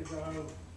Hey, bro.